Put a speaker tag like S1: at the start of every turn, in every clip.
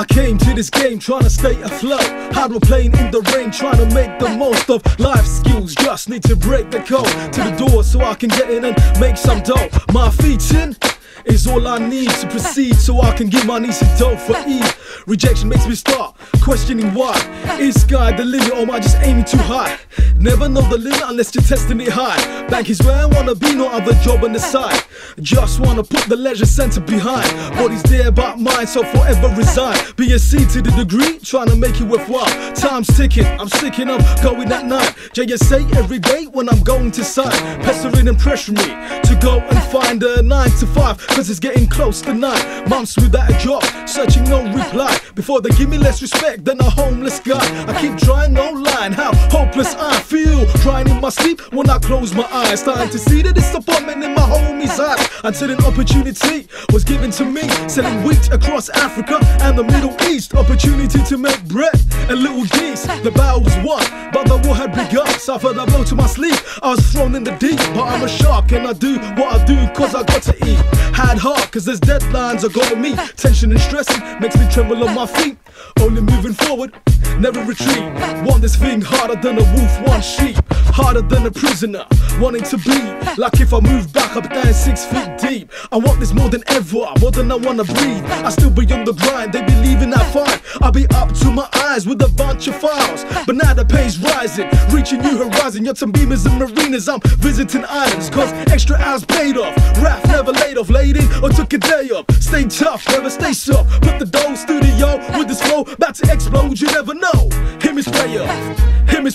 S1: I came to this game trying to stay afloat. Hydroplane in the rain, trying to make the most of life skills. Just need to break the code to the door so I can get in and make some dough. My feet in is all I need to proceed so I can give my niece a dough for ease. Rejection makes me start questioning why. Is sky the limit or am I just aiming too high? Never know the limit unless you're testing it high. Bank is where I wanna be, no other job on the side. Just wanna put the leisure center behind. Body's there but mine, so forever resign. BSc to the degree, trying to make it worthwhile. Time's ticking, I'm sticking up, going at night. JSA every day when I'm going to sign. Pestering and pressuring me to go and find a 9 to 5, cause it's getting close to 9. Mom's without a job, searching no reply. Before they give me less respect than a homeless guy. I keep trying, no line, how hopeless I feel. Crying in my sleep when I close my eyes. Starting to see the disappointment in my homies' eyes. Until an opportunity was given to me. Selling wheat across Africa and the Middle East. Opportunity to make bread and little geese. The battle was won, but the war had begun. Suffered a blow to my sleeve. I was thrown in the deep, but I'm a shark and I do what I do cause I got to eat. Cause there's deadlines are gotta meet. Tension and stressing makes me tremble on my feet. Only moving forward, never retreat. Want this thing harder than a wolf, one sheep. Harder than a prisoner, wanting to be like if I move back up down six feet deep. I want this more than ever, more than I wanna breathe. I still be on the grind, they be leaving at five. I'll be up to my eyes with a bunch of files. But now the pay's rising, reaching new horizon. Got some beemers and marinas, I'm visiting islands. Cause extra hours paid off. Rap never laid off, laid in or took a day off. Stay tough, never stay soft. Put the dough studio with this flow, about to explode, you never know. Hear me spray off, hear me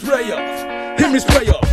S1: this player.